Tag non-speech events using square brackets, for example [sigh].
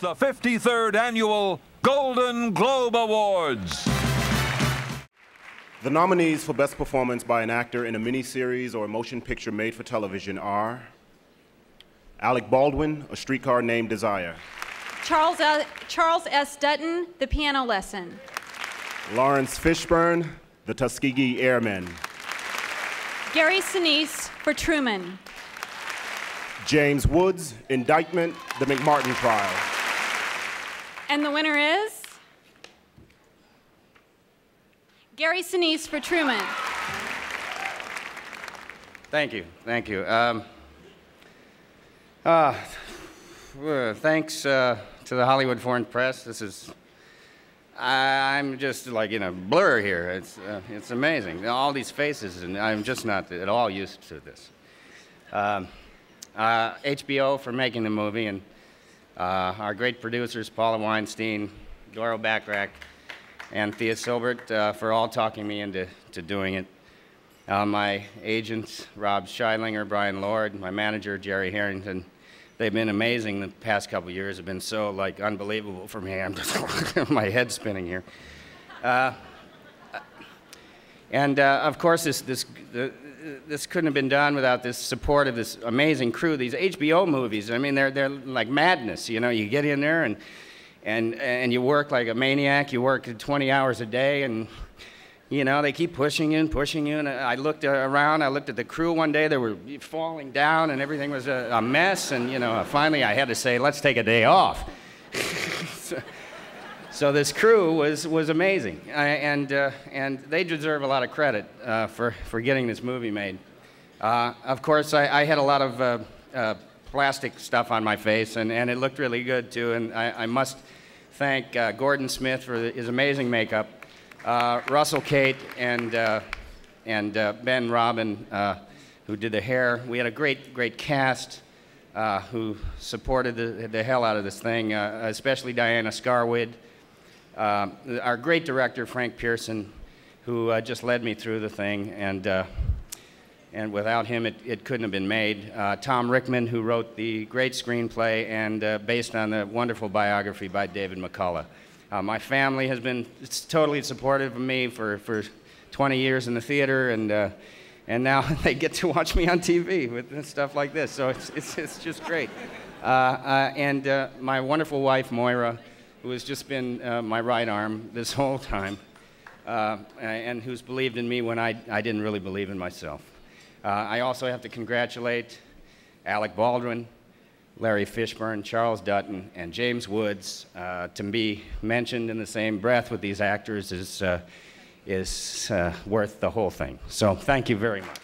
the 53rd Annual Golden Globe Awards. The nominees for Best Performance by an Actor in a Miniseries or a Motion Picture Made for Television are Alec Baldwin, A Streetcar Named Desire, Charles, uh, Charles S. Dutton, The Piano Lesson. Laurence Fishburne, The Tuskegee Airmen, Gary Sinise for Truman. James Woods, Indictment, The McMartin Trial. And the winner is Gary Sinise for Truman. Thank you, thank you. Um, uh, uh, thanks uh, to the Hollywood Foreign Press. This is, I, I'm just like in a blur here. It's, uh, it's amazing. All these faces, and I'm just not at all used to this. Um, uh, HBO for making the movie, and uh, our great producers, Paula Weinstein, Doro Bachrach, and Thea Sylbert uh, for all talking me into to doing it. Uh, my agents, Rob Scheidlinger, Brian Lord, my manager, Gerry Harrington, they've been amazing the past couple years. Have been so like unbelievable for me. I'm just [laughs] my head spinning here. Uh, and uh, of course, this this the, this couldn't have been done without this support of this amazing crew. These HBO movies, I mean, they're they're like madness. You know, you get in there and and and you work like a maniac. You work 20 hours a day and. You know, they keep pushing you and pushing you. And I looked around, I looked at the crew one day, they were falling down and everything was a, a mess. And, you know, finally I had to say, let's take a day off. [laughs] so, this crew was, was amazing. And, uh, and they deserve a lot of credit uh, for, for getting this movie made. Uh, of course, I, I, had a lot of uh, uh, plastic stuff on my face, and, and it looked really good too. And I, I must thank uh, Gordon Smith for his amazing makeup Russell Kate and, and Ben Robin, who did the hair. We had a great, great cast who supported the, the hell out of this thing, especially Diana Scarwid. our great director, Frank Pierson, who just led me through the thing. And, and without him, it, it couldn't have been made. Tom Rickman, who wrote the great screenplay and based on the wonderful biography by David McCullough. Uh, my family has been totally supportive of me for, for 20 years in the theater, and, uh, and now [laughs] they get to watch me on TV with stuff like this. So it's, it's, it's just great. Uh, uh and uh, my wonderful wife, Moira, who has just been uh, my right arm this [laughs] whole time, and who's believed in me when I, I didn't really believe in myself. I also have to congratulate Alec Baldwin, Larry Fishburne, Charles Dutton, and James Woods uh, to be mentioned in the same breath with these actors is, uh, is uh, worth the whole thing. So thank you very much.